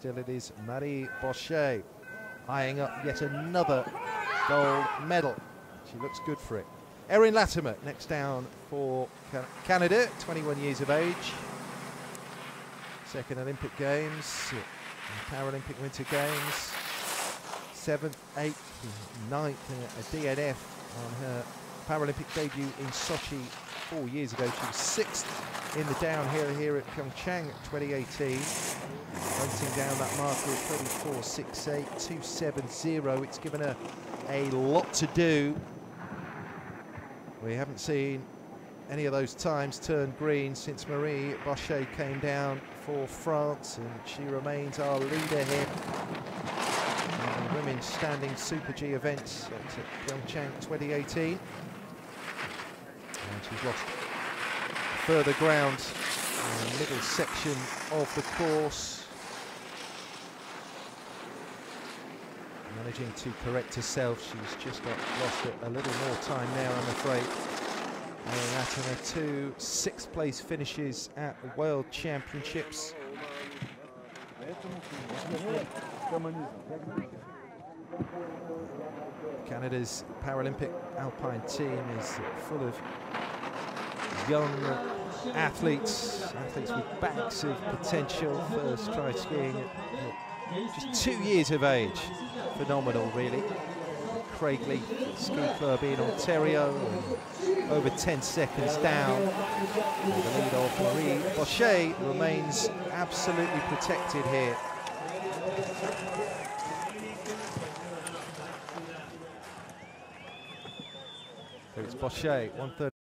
Still it is Marie Bochet eyeing up yet another gold medal. She looks good for it. Erin Latimer next down for Canada, 21 years of age. Second Olympic Games, Paralympic Winter Games. Seventh, eighth, ninth, a DNF on her Paralympic debut in Sochi four years ago. She was sixth in the downhill here at Pyeongchang 2018. Hunting down that marker of 34.68, 2.70. It's given her a lot to do. We haven't seen any of those times turn green since Marie Bochet came down for France, and she remains our leader here. The women's standing Super G events at Pyeongchang 2018. And she's lost further ground in the middle section of the course. Managing to correct herself, she's just got lost a little more time now, I'm afraid. And Latimer two sixth place finishes at the World Championships. Canada's Paralympic alpine team is full of young athletes, athletes with bags of potential. First try skiing at just two years of age. Phenomenal, really. Craigleith Ski Club in Ontario, over 10 seconds down. The lead of Marie remains absolutely protected here. It's Bochet, 130.